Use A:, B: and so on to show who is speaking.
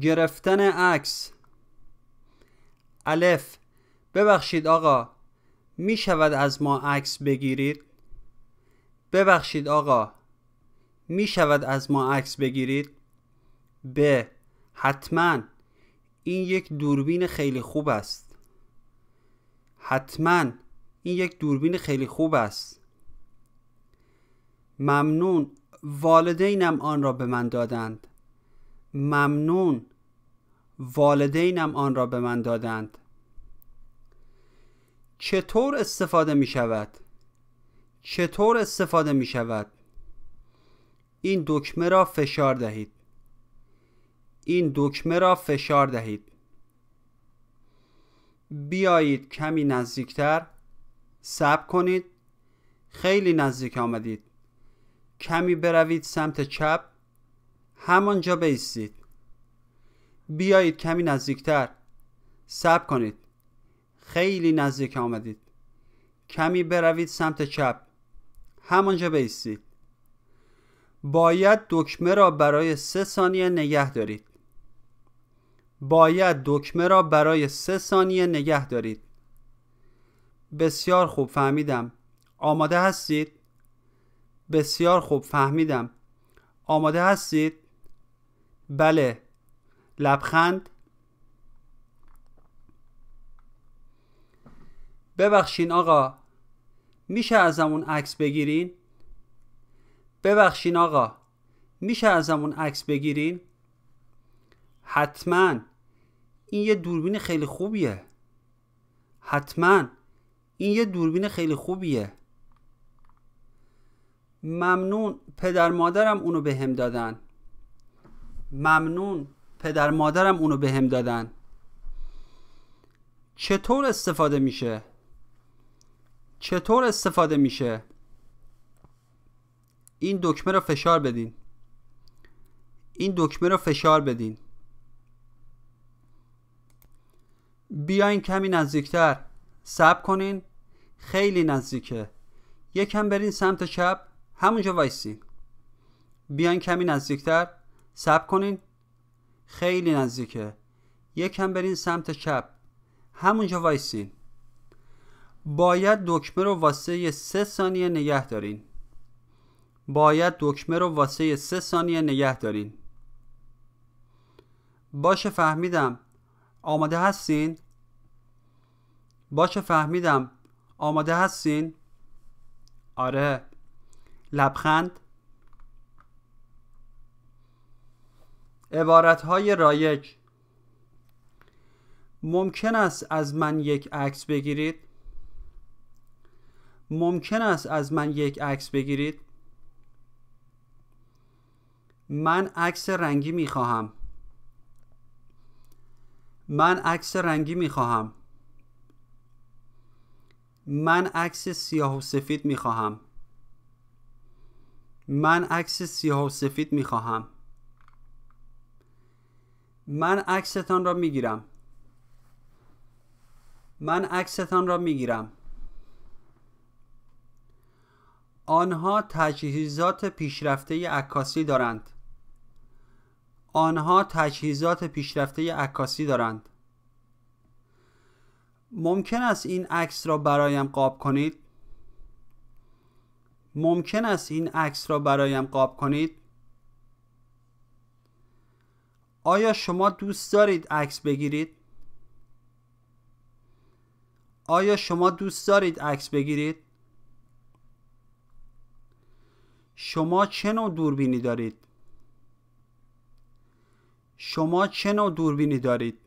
A: گرفتن عکس. الف ببخشید آقا می شود از ما عکس بگیرید؟ ببخشید آقا می شود از ما عکس بگیرید؟ ب حتما. این یک دوربین خیلی خوب است. حتما. این یک دوربین خیلی خوب است. ممنون. والدینم آن را به من دادند. ممنون. والدینم آن را به من دادند. چطور استفاده می شود؟ چطور استفاده می شود؟ این دکمه را فشار دهید. این دکمه را فشار دهید. بیایید کمی نزدیکتر صبر کنید. خیلی نزدیک آمدید. کمی بروید سمت چپ. همانجا بیستید. بیایید کمی نزدیکتر. صبر کنید. خیلی نزدیک آمدید. کمی بروید سمت چپ. همانجا بیستید. باید دکمه را برای سه ثانیه نگه دارید. باید دکمه را برای سه ثانیه نگه دارید. بسیار خوب فهمیدم. آماده هستید؟ بسیار خوب فهمیدم. آماده هستید؟ بله. لبخند. ببخشین آقا میشه ازمون عکس بگیرین؟ ببخشین آقا میشه ازمون عکس بگیرین؟ حتما. این یه دوربین خیلی خوبیه. حتما. این یه دوربین خیلی خوبیه. ممنون. پدر مادرم اونو به هم دادن. ممنون. پدر مادرم اونو به هم دادن. چطور استفاده میشه؟ چطور استفاده میشه؟ این دکمه رو فشار بدین. این دکمه رو فشار بدین. بیاین کمی نزدیکتر. صبر کنین. خیلی نزدیکه. یکم برین سمت چپ. همونجا وایسین. بیاین کمی نزدیکتر. صبر کنین. خیلی نزدیکه. یکم برین سمت چپ. همونجا وایسین باید دکمه رو واسه سه ثانیه نگه دارین. باید دکمه رو واسه سه ثانیه نگه دارین. باشه فهمیدم. آماده هستین؟ باشه فهمیدم. آماده هستین؟ آره. لبخند؟ عبارت های رایج. ممکن است از من یک عکس بگیرید؟ ممکن است از من یک عکس بگیرید؟ من عکس رنگی می خواهم من عکس رنگی می خواهم من عکس سیاه و سفید می خواهم من عکس سیاه و سفید می خواهم من عکستان را می گیرم من عکستان را می گیرم آنها تجهیزات پیشرفته عکاسی دارند. آنها تجهیزات پیشرفته عکاسی دارند. ممکن است این عکس را برایم قاب کنید؟ ممکن است این عکس را برایم قاب کنید؟ آیا شما دوست دارید عکس بگیرید؟ آیا شما دوست دارید عکس بگیرید؟ شما چه نوع دوربینی دارید؟ شما چه نوع دوربینی دارید؟